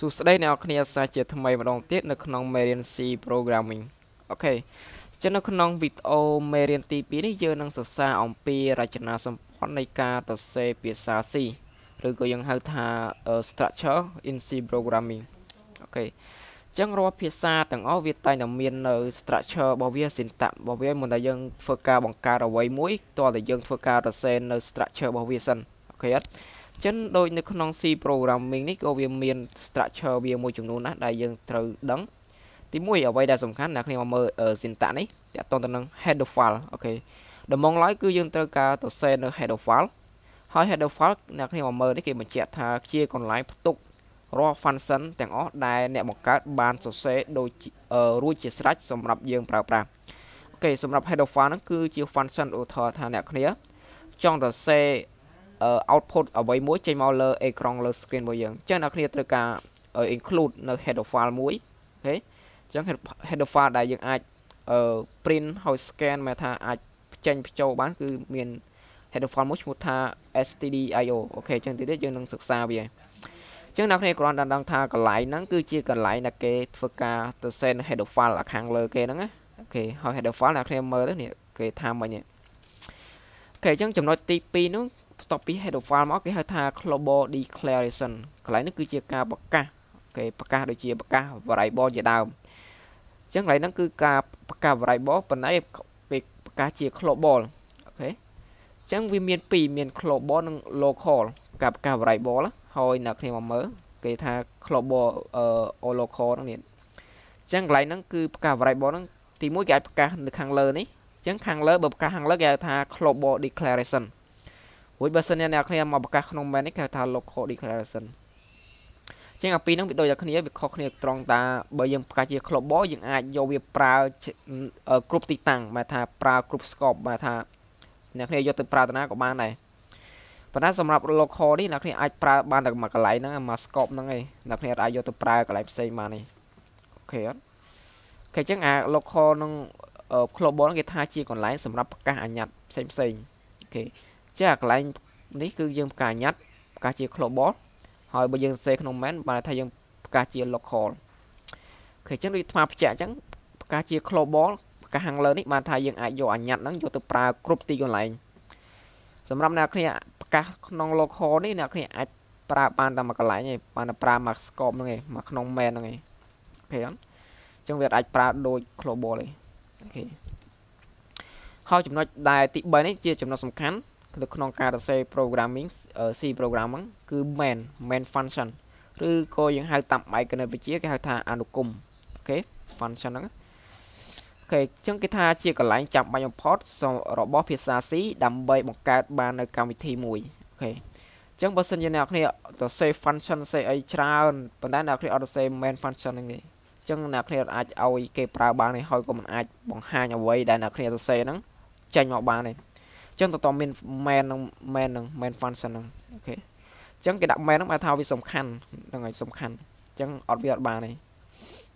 សួស្តីអ្នកនរគ្នាសាជាថ្មីម្ដងទៀតនៅក្នុងមេរៀន C programming អូខេចឹងនៅក្នុងវីដេអូមេរៀនទី2នេះយើងនឹងសិក្សាអំពីរចនាសម្ព័ន្ធនៃការសរសេរភាសា C ឬក៏យើងហៅថា structure in C programming អូខេចឹងរាល់ភាសាទាំងអស់វាតែងតែមាននៅ structure របស់វា syntax របស់វាមុនតែយើងធ្វើការបង្កើតអ្វីមួយតោះតែយើងធ្វើការសរសេរនៅ structure របស់វាសិនអូខេអត់ ចឹងដូចនៅក្នុង C programming នេះក៏វាមាន structure វាមួយចំនួនណាដែលយើងត្រូវដឹងទី1អ្វីដែលសំខាន់អ្នកគ្នាមកមើល syntax នេះតាក់ទងទៅនឹង header file អូខេដំងឡើយគឺយើងត្រូវការទៅសេនៅ header file ហើយ header file អ្នកគ្នាមកមើលនេះគេបញ្ជាក់ថាជាកន្លែងផ្ទុករាល់ function ទាំងអស់ដែលអ្នកបង្កើតបានសរសេរដូចរួចជាស្រេចសម្រាប់យើងប្រើប្រាស់អូខេសម្រាប់ header file ហ្នឹងគឺជា function ឧទាហរណ៍ថាអ្នកគ្នាចង់សរសេរ output អ្វីមួយចេញមកលើអេក្រង់លើ screen របស់យើងអញ្ចឹងអ្នកគ្នាត្រូវការ include នៅ header file មួយអូខេអញ្ចឹង header file ដែលយើងអាច print ហើយ scan មកថាអាចចេញបញ្ចូលបាន គឺមាន header file មួយឈ្មោះថា stdio អូខេអញ្ចឹងទៀតយើងនឹងសិក្សាវាអញ្ចឹងអ្នកគ្នាគ្រាន់តែដឹងថាកន្លែងហ្នឹងគឺជាកន្លែងដែលគេធ្វើការទៅ send header file ខាងលើគេហ្នឹងណាអូខេហើយ header file អ្នកគ្នាមើលទៅនេះគេថាមិញអូខេអញ្ចឹងចំណុចទី2នោះ បន្ទាប់ពី header file មកគេហៅថា global declaration កន្លែងនេះគឺជាការប្រកាសគេប្រកាសដូចជាប្រកាស variable ជាដើមអញ្ចឹងកន្លែងហ្នឹងគឺការប្រកាស variable ប៉ុន្តែពេលប្រកាសជា global អូខេអញ្ចឹងវាមានពីរមាន global និង local ការប្រកាស variable ហើយអ្នកគ្នាមកមើលគេថា global អឺ local ហ្នឹងនេះអញ្ចឹងកន្លែងហ្នឹងគឺប្រកាស variable ហ្នឹងទីមួយគេអាចប្រកាសនៅខាងលើនេះអញ្ចឹងខាងលើបើប្រកាសខាងលើគេហៅថា global declaration រួចបើសិនអ្នកគ្នាមកប្រកាសក្នុង main នេះគេហៅថា local declaration ចឹងអាពីរហ្នឹងវាដូចតែគ្នាវាខុសគ្នាត្រង់តាបើយើងប្រកាសជា global យើងអាចយកវាប្រើគ្រប់ទីតាំងមកថាប្រើគ្រប់ scope មកថាអ្នកគ្នាយកទៅប្រើតាណាក៏បានដែរប៉ុន្តែសម្រាប់ local នេះអ្នកគ្នាអាចប្រើបានតែមួយកន្លែងហ្នឹងមក scope ហ្នឹងឯងអ្នកគ្នាអាចយកទៅប្រើកន្លែងផ្សេងបានទេអូខេអត់អូខេចឹងអា local នឹង global ហ្នឹងគេថាជាកន្លែងសម្រាប់ប្រកាសអាញ្ញត្តិផ្សេងផ្សេងអូខេ ចឹងអាកន្លែងនេះគឺយើងប្រកាសអាញ្ញត្តិប្រកាសជា global ហើយបើយើងសេក្នុង main បានថាយើងប្រកាសជា local អូខេចឹងដូចថ្មបញ្ជាក់អញ្ចឹងប្រកាសជា global ប្រកាសខាងលើនេះបានថាយើងអាចយកអាញ្ញត្តិហ្នឹងយកទៅប្រើគ្រប់ទីកន្លែងសម្រាប់អ្នកគ្នាប្រកាសក្នុង local នេះអ្នកគ្នាអាចប្រើបានតែមួយកន្លែងឯងបានតែប្រើមក scope ហ្នឹងឯងមកក្នុង main ហ្នឹងឯងអូខេអញ្ចឹងវាអាចប្រើដូច global ឯងអូខេហើយចំណុចដែលទី3នេះជាចំណុចសំខាន់ នៅក្នុងការសរសេរ programming C programming គឺ main main function ឬក៏យើងហៅតាមឯកណិតវិទ្យាគេហៅថាអនុគមអូខេ function ហ្នឹងអូខេអញ្ចឹងគេថាជាកន្លែងចាំបាច់បំផុតរបស់ភាសា C ដើម្បីបង្កើតបាននៅកម្មវិធីមួយអូខេអញ្ចឹងបើសិនជាអ្នកគ្នាទៅ save function សេអីច្រើនប៉ុន្តែអ្នកគ្នាអត់ទៅ សេ main function ហ្នឹងទេអញ្ចឹងអ្នកគ្នាអាចឲ្យគេប្រើបានទេហើយក៏មិនអាចបង្ហាញអ្វីដែលអ្នកគ្នាសរសេរហ្នឹងចេញមកបានទេ ចឹងតតមាន main នឹង main នឹង main function ហ្នឹងអូខេអញ្ចឹងគេដាក់ main ហ្នឹងបើថាវាសំខាន់ហ្នឹងហើយសំខាន់អញ្ចឹងអត់វាអត់បានទេ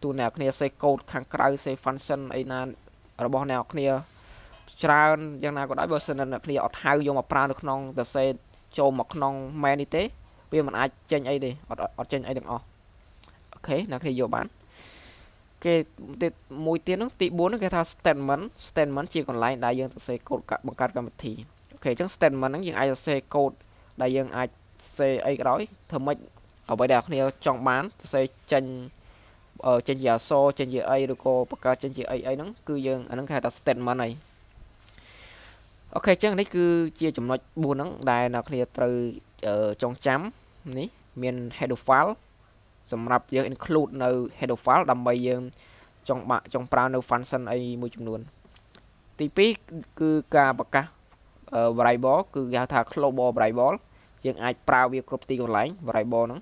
ទូអ្នកគ្នា សេ code ខាងក្រៅ សេ function អីណារបស់អ្នកគ្នាច្រើនយ៉ាងណាក៏ដោយបើសិនអ្នកគ្នាអត់ហៅយកមកប្រើនៅក្នុងទៅ say ចូលមកក្នុង main នេះទេ វាមិនអាចចេញអីទេអត់អត់ចេញអីទាំងអស់អូខេអ្នកគ្នាយកបាន គេទៀតមួយទៀតនោះទី4នោះគេថា statement statement ជាកន្លែងដែលយើងសរសេរកូដបង្កើតកម្មវិធីអូខេអញ្ចឹង statement ហ្នឹងយើងអាចសរសេរកូដដែលយើងអាចសរសេរអីក៏ដោយធ្វើម៉េចអ្វីដែលអ្នកគ្នាចង់បានសរសេរចេញចេញជាអក្សរចេញជាអីឬក៏បង្កើតចេញជាអីអីហ្នឹងគឺយើងអាហ្នឹងគេហៅថា statement ហើយអូខេអញ្ចឹងនេះគឺជាចំណុច4ហ្នឹងដែលអ្នកគ្នាត្រូវចងចាំនេះមាន header file សម្រាប់យើង include នៅ header file ដើម្បីយើង ចង់បាក់ចង់ប្រើនៅ function អីមួយចំនួន ទី2គឺការប្រកាស variable គឺគេហៅថា global variable យើងអាចប្រើវាគ្រប់ទីកន្លែង variable ហ្នឹង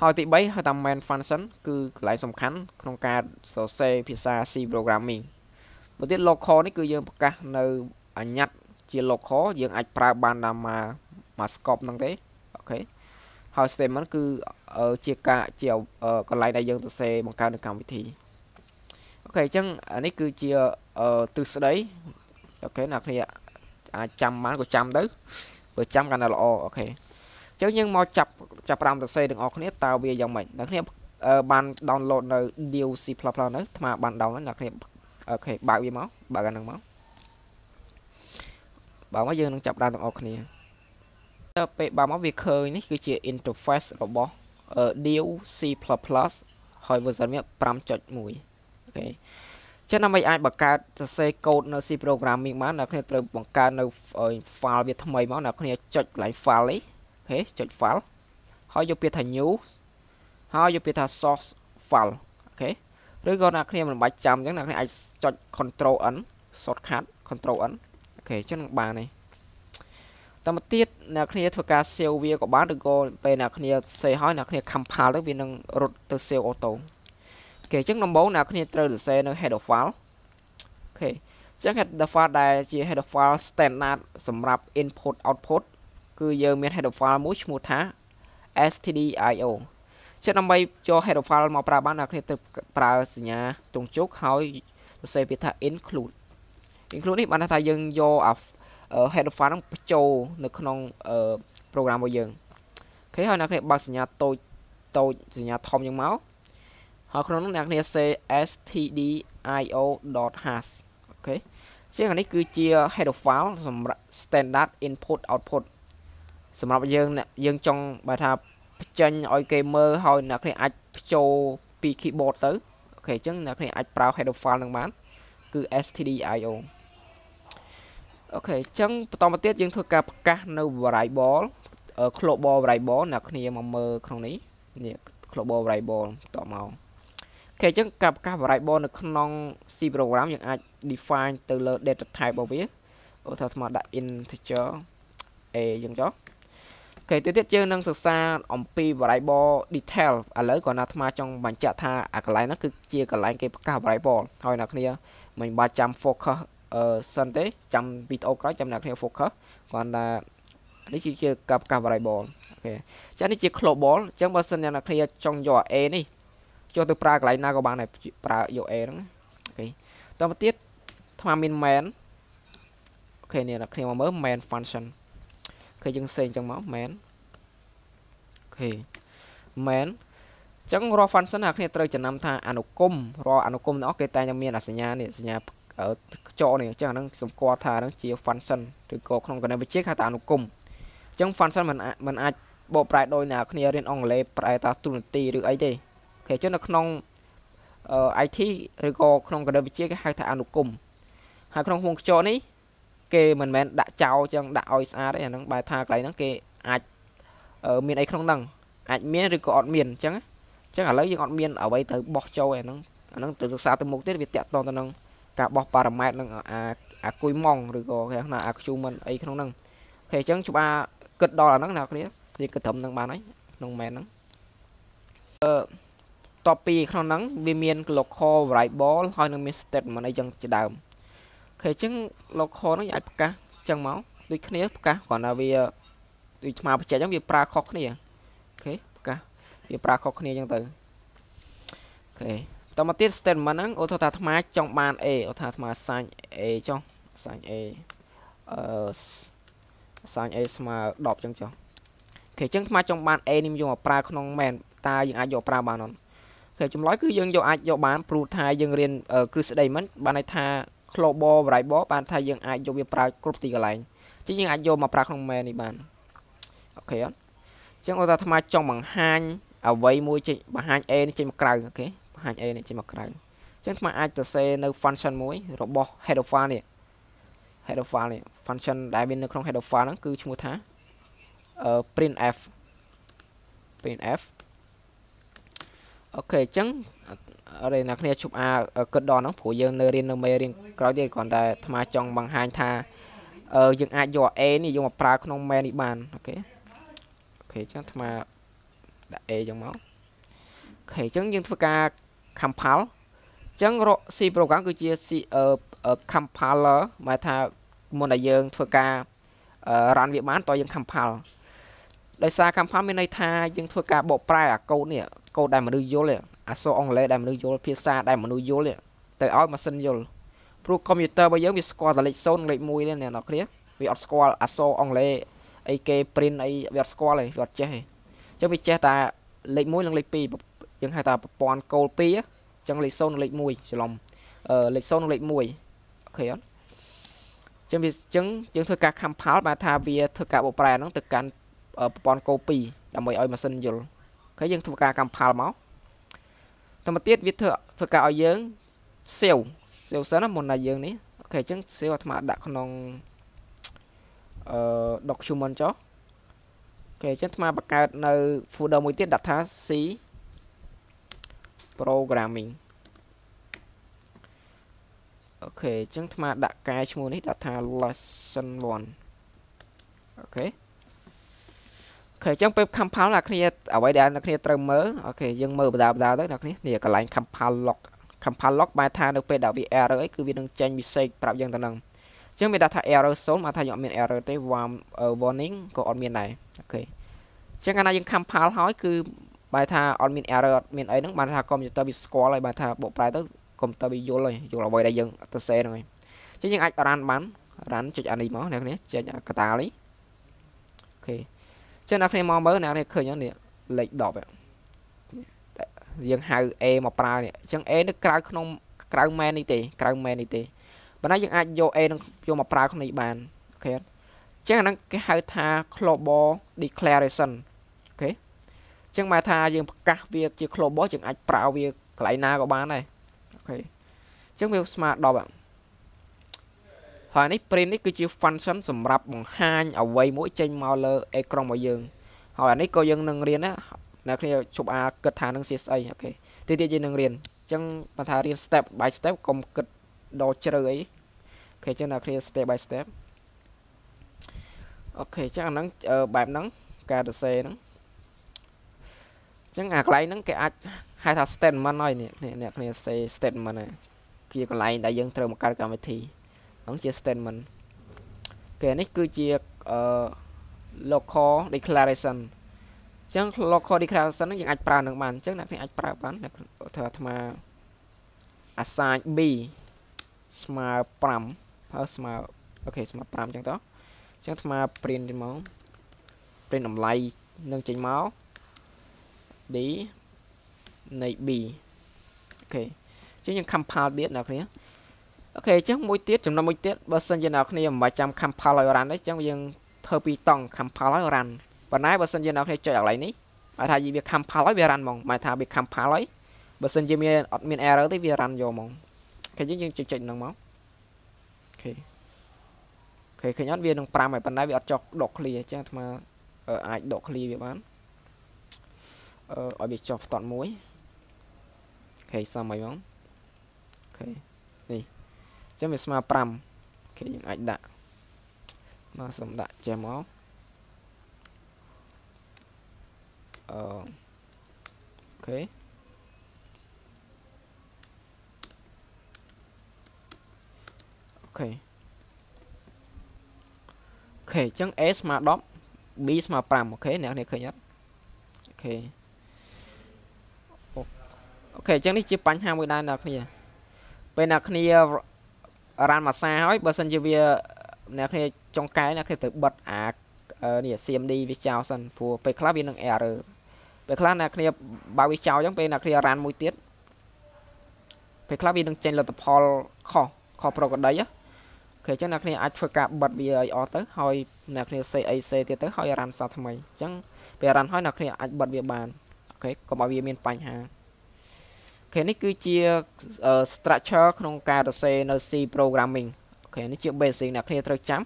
ហើយទី3ហៅថា main function គឺកន្លែងសំខាន់ក្នុងការសរសេរភាសា C programming មួយទៀត local នេះគឺយើងប្រកាសនៅអញ្ញត្តិជា local យើងអាចប្រើបានតាមមកមក scope ហ្នឹងទេអូខេហើយ statement គឺ ជាការជាកន្លែងដែលយើងសរសេរបង្កើតនៅកម្មវិធីអូខេអញ្ចឹងនេះគឺជាទ្រឹស្ដីអូខេអ្នកគ្នាអាចចាំបានក៏ចាំទៅបើចាំកាន់តែល្អអូខេអញ្ចឹងយើងមកចាប់ចាប់5សរសេរទាំងអស់គ្នាតើវាយ៉ាងម៉េចអ្នកគ្នាបាន download នៅ Deal C++ នៅអាត្មាបាន download អ្នកគ្នាអូខេបើកវាមកបើកអាហ្នឹងមកបើមកយើងនឹងចាប់ដើមទាំងអស់គ្នាទៅពេលបើមកវាឃើញនេះគឺជា interface របស់ Deal C++ ហើយ version វា5.1អូខេចឹងដើម្បីអាចបង្កើតសរសេរកូដនៅ C programming បានអ្នកគ្នាត្រូវបង្កើតនៅ file វាថ្មីមកអ្នកគ្នាចុចកន្លែង file នេះអូខេចុច file ហើយយកពាក្យថា new ហើយយកពាក្យថា source file អូខេឬក៏អ្នកគ្នាមិនបាច់ចាំអញ្ចឹងអ្នកគ្នាអាចចុច control n shortcut control n អូខេអញ្ចឹងបានទេ តែមកទៀតអ្នកគ្នាធ្វើការ save វាក៏បានឬក៏ពេលអ្នកគ្នា save ហើយអ្នកគ្នា compile ទៅវានឹងរត់ទៅ save auto អូខេអញ្ចឹងដំបូងអ្នកគ្នាត្រូវសរសេរនៅ header file អូខេអញ្ចឹង header file ដែលជា header file standard សម្រាប់ input output គឺយើងមាន header file មួយឈ្មោះថា stdio ចឹងដើម្បីចូល header file មកប្រើបានអ្នកគ្នាទៅប្រើសញ្ញាទង់ជោគហើយសរសេរពាក្យថា include include នេះបានថាយើងយក អា header file ហ្នឹងបញ្ចូលនៅក្នុង program របស់យើងអូខេហើយអ្នកគ្នាបើកសញ្ញាតូចតូចសញ្ញាធំយ៉ាងមកហើយក្នុងនោះអ្នកគ្នាសេ stdio.h អូខេជាងនេះគឺជា header file សម្រាប់ standard input output សម្រាប់យើងយើងចង់បើថាបញ្ចេញឲ្យគេមើលហើយអ្នកគ្នាអាចបញ្ចូលពី keyboard ទៅអូខេអញ្ចឹងអ្នកគ្នាអាចប្រើ header file នឹងបានគឺ stdio អូខេអញ្ចឹងបន្តមកទៀតយើងធ្វើការប្រកាសនៅ variable global variable អ្នកគ្នាមកមើលក្នុងនេះនេះ global variable តមកអូខេអញ្ចឹងការប្រកាស variable នៅក្នុង C program យើងអាច define ទៅលើ data type របស់វាឧទាហរណ៍មកដាក់ integer a អញ្ចឹងចុះអូខេទៅទៀតយើងនឹងសិក្សាអំពី variable detail ឥឡូវគាត់ណាអាត្មាចង់បញ្ជាក់ថាអាកន្លែងហ្នឹងគឺជាកន្លែងគេប្រកាស variable ហើយអ្នកគ្នាមិនបាច់ចាំ focus អឺសិនទេចាំវីដេអូក្រោយចាំអ្នកគ្នា focus គាត់ថានេះជាការប្រកាស variable អូខេចានេះជា global អញ្ចឹងបើសិនអ្នកគ្នាចង់យក A នេះចូលទៅប្រើកន្លែងណាក៏បានដែរប្រើយក A ហ្នឹងអូខេតទៅទៀតថ្មមាន main អូខេនេះអ្នកគ្នាមកមើល main function អូខេយើងសេអញ្ចឹងមក main អូខេ main ចឹងរាល់ function អ្នកគ្នាត្រូវចំណាំថាអនុគមរាល់អនុគមទាំងអស់គេតែងតែមានអាសញ្ញានេះសញ្ញា ខ្ចកនេះអញ្ចឹងអានឹងសម្គាល់ថាហ្នឹងជា function ឬក៏ក្នុងគណិតវិទ្យាគេហៅថាអនុគមអញ្ចឹង function มันมันអាចបកប្រែដោយអ្នកគ្នារៀនអង់គ្លេសប្រែថាទូនាទីឬអីទេអូខេអញ្ចឹងនៅក្នុង IT ឬក៏ក្នុងគណិតវិទ្យាគេហៅថាអនុគមហើយក្នុងក្នុងខ្ចកនេះគេមិនមែនដាក់ចោលអញ្ចឹងដាក់ឲ្យស្អាតទេអាហ្នឹងបែរថាកន្លែងហ្នឹងគេអាចមានអីក្នុងហ្នឹងអាចមានឬក៏អត់មានអញ្ចឹងអញ្ចឹងឥឡូវយើងអត់មានអ្វីទៅបោះចូលឯហ្នឹងអាហ្នឹងទៅសិក្សាទៅមុខទៀតវាតាក់ទងទៅនឹង ការបោះប៉ារ៉ាម៉ែត្រនឹងអាអាគុយម៉ងឬក៏គេហៅថាអា achievement អីក្នុងហ្នឹងអូខេអញ្ចឹងច្បាស់គិតដល់អាហ្នឹងអ្នកគ្នានិយាយគិតត្រឹមហ្នឹងបានហើយក្នុងមែនហ្នឹងអឺតបពីក្នុងហ្នឹងវាមាន local variable ហើយនឹងមាន statement អីចឹងជាដើមអូខេអញ្ចឹង local ហ្នឹងអាចប្រកាសអញ្ចឹងមកដូចគ្នាប្រកាសគ្រាន់តែវាដូចស្មាបច្ចេកអញ្ចឹងវាប្រើខុសគ្នាអូខេប្រកាសវាប្រើខុសគ្នាអញ្ចឹងទៅអូខេត មកទៀត statement ហ្នឹងឧទាហរណ៍ថាអាត្មាចង់បាន A ឧទាហរណ៍អាត្មា assign A ចុះ assign A អឺ assign A ស្មើ10ចឹងចុះអូខេអញ្ចឹងអាត្មាចង់បាន A នេះយកមកប្រើក្នុង main តើយើងអាចយកប្រើបានអត់អូខេចម្លើយគឺយើងយកអាចយកបានព្រោះថាយើងរៀនគ្រឹះស្ដីមិនបានន័យថា global variable បានថាយើងអាចយកវាប្រើគ្រប់ទីកន្លែងអញ្ចឹងយើងអាចយកមកប្រើក្នុង main នេះបានអូខេអត់អញ្ចឹងឧទាហរណ៍អាត្មាចង់បង្ហាញអ្វីមួយចេញបង្ហាញ A នេះចេញមកក្រៅអូខេបង្ហាញ A នេះចេញមកក្រៅអញ្ចឹងថ្មអាចសរសេរនៅ function មួយរបស់ header file នេះ header file នេះ function ដែលមាននៅក្នុង header file ហ្នឹងគឺឈ្មោះថា printf printf okay អញ្ចឹងអរេអ្នកគ្នាឈប់អាគិតដល់ហ្នឹងព្រោះយើងនៅរៀននៅមេរៀនក្រោយទៀតគ្រាន់តែអាត្មាចង់បង្ហាញថាអឺយើងអាចយក A នេះយកមកប្រើក្នុង main នេះបាន okay okay អញ្ចឹងអាត្មាដាក់ A ចឹងមក okay អញ្ចឹងយើងធ្វើការ compile អញ្ចឹងរក C program គឺជា C compiler មកថាមុនដែលយើងធ្វើការ run វាបានតោះយើង compile ដោយសារ compile មានន័យថាយើងធ្វើការបកប្រែអាកូដនេះកូដដែលមនុស្សយល់អក្សរអង់គ្លេសដែលមនុស្សយល់ភាសាដែលមនុស្សយល់ទៅឲ្យម៉ាស៊ីនយល់ព្រោះ computer របស់យើងវាស្គាល់តែលេខ0និងលេខ1ទេអ្នកនរគ្នាវាអត់ស្គាល់អក្សរអង់គ្លេសអីគេ print អីវាអត់ស្គាល់ទេវាអត់ចេះទេអញ្ចឹងវាចេះតែលេខ1និងលេខ2 យើងហៅថាប្រព័ន្ធគោល2អញ្ចឹងលេខ0និងលេខ1ច្រឡំអឺលេខ0និងលេខ1អូខេអត់ចឹងវាចឹងយើងធ្វើការ compile បានថាវាធ្វើការបកប្រែហ្នឹងទៅកាន់ប្រព័ន្ធ copy ដើម្បីឲ្យម៉ាស៊ីនយល់អូខេយើងធ្វើការ compile មកតែមកទៀតវាធ្វើធ្វើការឲ្យយើង save save សិនណាមុនណាយើងនេះអូខេចឹង save អាត្មាដាក់ក្នុងអឺ document ចុះអូខេចឹងអាត្មាបង្កើតនៅ folder មួយទៀតដាក់ថា C programming okay អញ្ចឹងថ្មដាក់កែឈ្មោះនេះដាក់ថា lesson 1 okay okay អញ្ចឹងពេល compile អ្នកគ្នាអ្វីដែលអ្នកគ្នាត្រូវមើល okay យើងមើលបដាបដាទៅអ្នកគ្នានេះកន្លែង compile log compile log បែរថានៅពេលដែលវា error អីគឺវានឹងចេញ message ប្រាប់យើងទៅនឹងអញ្ចឹងមានដាក់ថា error 0មកថាយើងអត់មាន error ទេ warning ក៏អត់មានដែរ okay អញ្ចឹងកាលណាយើង compile ហើយគឺ បែរថាអត់មាន error អត់មានអីហ្នឹងបានថា computer វាស្គាល់ហើយបែរថាបកប្រែទៅកុំព្យូទ័រវាយល់ហើយយល់អ្វីដែលយើងទៅសេហ្នឹងហើយអញ្ចឹងយើងអាច run បាន run ចុចអានេះមកអ្នកគ្នាចុចកតាលនេះអូខេអញ្ចឹងអ្នកគ្នាមកមើលអ្នកគ្នាឃើញនេះលេខ10យើងហៅ A មកប្រើនេះអញ្ចឹង A នៅក្រៅក្នុងក្រៅ main នេះទេក្រៅ main នេះទេប៉ុន្តែយើងអាចយក A នឹងយកមកប្រើក្នុងនេះបានអូខេអញ្ចឹងអាហ្នឹងគេហៅថា global declaration អូខេអញ្ចឹងមកថាយើងប្រកាសវាជា global យើងអាចប្រើវាកន្លែងណាក៏បានដែរ okay អញ្ចឹងវាស្មើ10ហើយនេះ print នេះគឺជា function សម្រាប់បង្ហាញអ្វីមួយចេញមកលើអេក្រង់របស់យើងហើយអានេះក៏យើងនឹងរៀនណាអ្នកគ្នាឈប់អាគិតថានឹងជាស្អី okay ទីទៀតយើងនឹងរៀនអញ្ចឹងបើថារៀន step by step កុំគិតដល់ជ្រៅអី okay អញ្ចឹងអ្នកគ្នា step by step អូខេអញ្ចឹងអាហ្នឹងបែបហ្នឹងការទៅសេហ្នឹងអញ្ចឹងអាកន្លែងហ្នឹងគេអាចហៅថា statement ហើយនេះអ្នកគ្នា say statement ហ្នឹងជាកន្លែងដែលយើងត្រូវបង្កើតកម្មវិធីហ្នឹងជា statement គេនេះគឺជាអឺ local declaration អញ្ចឹង local declaration ហ្នឹងយើងអាចប្រើនឹងបានអញ្ចឹងអ្នកគ្នាអាចប្រើបានធ្វើអាត្មា assign b ស្មើ5ហើយស្មើ okay ស្មើ5អញ្ចឹងតោះអញ្ចឹងអាត្មា print មក print តម្លៃនឹងចេញមក D នៃ B okay អញ្ចឹងយើង compile ទៀតអ្នកគ្នា okay អញ្ចឹងមួយទៀតចំណុចមួយទៀតបើសិនជាអ្នកគ្នាមិនបាច់ចាំ compile ឲ្យ run ទេអញ្ចឹងយើងធ្វើពីតង់ compile ឲ្យ run ប៉ុន្តែបើសិនជាអ្នកគ្នាចុចកន្លែងនេះហើយថាវា compile ឲ្យវា run ហ្មងមិនថាវា compile ឲ្យបើសិនជាមានអត់មាន error ទេវា run យកហ្មង okay យើងយើងចុចចុចនឹងមក okay okay ឃើញអត់វានឹង5ហើយប៉ុន្តែវាអត់ចុះដក clear អញ្ចឹងអាត្មាអាចដក clear វាបាន ឲ្យវាចុះផ្ទាត់មួយខេសមអីបង okay នេះអញ្ចឹងវាស្មើ5 okay យើងអាចដាក់មកសុំដាក់ចេះមកអឺអូខេអូខេអូខេអញ្ចឹង A ស្មើ10 B ស្មើ5 okay អ្នកនេះឃើញអត់ okay okay អញ្ចឹងនេះជាបញ្ហាមួយដែរអ្នកគ្នាពេលអ្នកគ្នា run ម៉ាសាហើយបើសិនជាវាអ្នកគ្នាចុងកែអ្នកគ្នាត្រូវបិទអានេះ CMD វាចោលសិនព្រោះពេលខ្លះវានឹង error ពេលខ្លះអ្នកគ្នាបើវាចោលអញ្ចឹងពេលអ្នកគ្នារ៉ានមួយទៀតពេលខ្លះវានឹងចេញលទ្ធផលខុសខុសប្រកបដីអូខេអញ្ចឹងអ្នកគ្នាអាចធ្វើការបិទវាឲ្យអស់ទៅហើយអ្នកគ្នាសេអីសេទៀតទៅហើយរ៉ានសាថ្មីអញ្ចឹងពេលរ៉ានហើយអ្នកគ្នាអាចបិទវាបានអូខេកុំឲ្យវាមានបញ្ហាអូ ខេនេះគឺជា structure ក្នុងការសរសេរនៅ C programming អូខេនេះជា basic អ្នកគ្នាត្រូវចាំ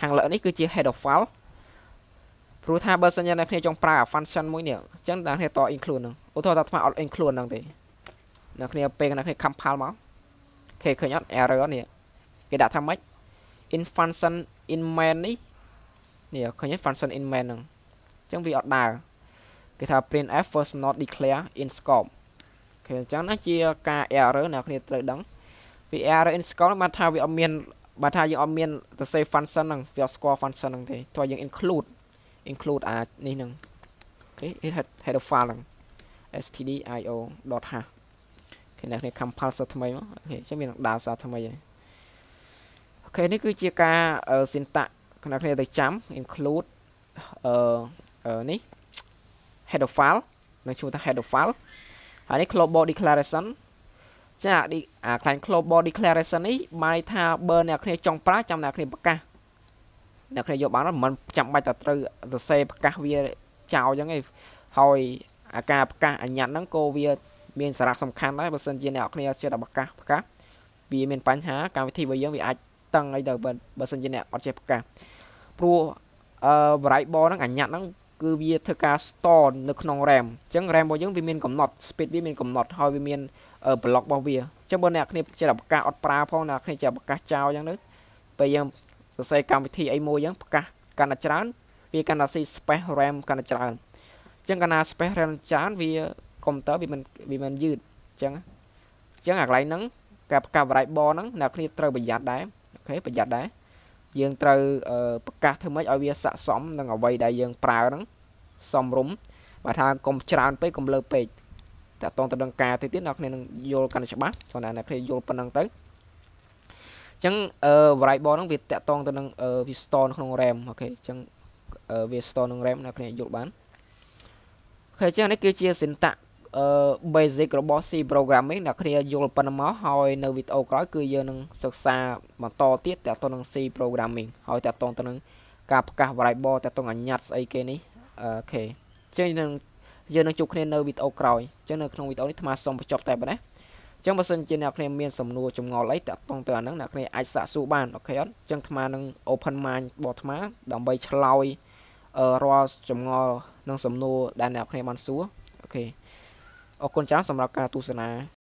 ខាងលើនេះគឺជា header file ព្រោះថាបើសិនជាអ្នកគ្នាចង់ប្រើ function មួយនេះអញ្ចឹងអ្នកគ្នាត include នឹងឧទាហរណ៍ថាថ្មអត់ include នឹងទេអ្នកគ្នាពេលអ្នកគ្នា compile មកអូខេឃើញអត់ error នេះគេដាក់ថាម៉េច in function in main នេះនេះឃើញ function in main ហ្នឹងអញ្ចឹងវាអត់ដើរគេថា printf first not declare in scope okay អញ្ចឹងណាជាការ error អ្នកគ្នាត្រូវដឹងវា error in scope បានថាវាអត់មានបានថាយើងអត់មានទៅ save function ហ្នឹងវាអត់ស្គាល់ function ហ្នឹងទេទោះយើង include include អានេះហ្នឹង okay header file ហ្នឹង stdio.h okay អ្នកនេះ compile សារថ្មីមក okay អញ្ចឹងមានដើរសារថ្មីហើយ okay នេះគឺជាការ syntax អ្នកគ្នាទៅចាំ include អឺនេះ header file នឹងឈ្មោះថា header file ហើយនេះ global declaration ចាអាខ្លាញ់ global declaration នេះបានថាបើអ្នកគ្នាចង់ប្រើចាំអ្នកគ្នាប្រកាសអ្នកគ្នាយកបានមិនចាំបាច់តែត្រូវសរសេរប្រកាសវាចោលអញ្ចឹងឯងហើយអាការប្រកាសអញ្ញត្តិហ្នឹងក៏វា មានសារៈសំខាន់ដែរបើសិនជាអ្នកគ្នាជឿតែប្រកាសប្រកាសវាមានបញ្ហាកម្មវិធីរបស់យើងវាអាចតឹងអីទៅបើសិនជាអ្នកអត់ចេះប្រកាសព្រោះអឺ variable ហ្នឹងអញ្ញត្តិហ្នឹង គឺវាធ្វើការ store នៅក្នុង RAM អញ្ចឹង RAM របស់យើងវាមានកំណត់ speed វាមានកំណត់ហើយវាមាន block របស់វាអញ្ចឹងបើអ្នកគ្នាចេះតែប្រកាសអត់ប្រើផងអ្នកគ្នាចេះប្រកាសចោលអញ្ចឹងទៅពេលយើងសរសេរកម្មវិធីអីមួយអញ្ចឹងប្រកាសកាន់តែច្រើន វាកាន់តែស៊ី space RAM កាន់តែច្រើនអញ្ចឹងកាលណា space RAM ច្រើនវាកុំព្យូទ័រវាមិនវាមិនយឺតអញ្ចឹងអញ្ចឹងអាកន្លែងហ្នឹងការប្រកាស variable ហ្នឹងអ្នកគ្នាត្រូវប្រយ័ត្នដែរ okay ប្រយ័ត្នដែរ យើងត្រូវប្រកាសធ្វើម៉េចឲ្យវាស័ក្តិសមនឹងអ្វីដែលយើងប្រើហ្នឹងសមរម្យបើថាកុំច្រើនពេកកុំលើពេកតើតងទៅនឹងការទៅទៀតអ្នកគ្នានឹងយល់កាន់តែច្បាស់គ្រាន់តែអ្នកគ្នាយល់ប៉ុណ្ណឹងទៅអញ្ចឹងអឺ variable ហ្នឹងវាតកតងទៅនឹងវា store ក្នុង RAM okay អញ្ចឹងវា store ក្នុង RAM អ្នកគ្នាយល់បានokay អញ្ចឹងនេះគឺជា syntax អឺ basic របស់ C programming អ្នកគ្នាយល់ប៉ុណ្ណឹងមកហើយនៅវីដេអូក្រោយគឺយើងនឹងសិក្សាបន្តទៀតតទៅនឹង C programming ហើយតទៅនឹងការប្រកាស variable តទៅនឹងអញ្ញត្តិស្អីគេនេះ okay អញ្ចឹងនឹងយើងនឹងជួបគ្នានៅវីដេអូក្រោយអញ្ចឹងនៅក្នុងវីដេអូនេះថ្មសូមបញ្ចប់តែប៉ុណ្ណេះអញ្ចឹងបើសិនជាអ្នកគ្នាមានសំណួរចម្ងល់អីតាក់ទងទៅអាហ្នឹងអ្នកគ្នាអាចសាកសួរបាន okay អត់អញ្ចឹងថ្មនឹង open mind របស់ថ្មដើម្បីឆ្លើយរាល់ចម្ងល់និងសំណួរដែលអ្នកគ្នាបានសួរអូខេ អរគុណច្រើនសម្រាប់ការទស្សនា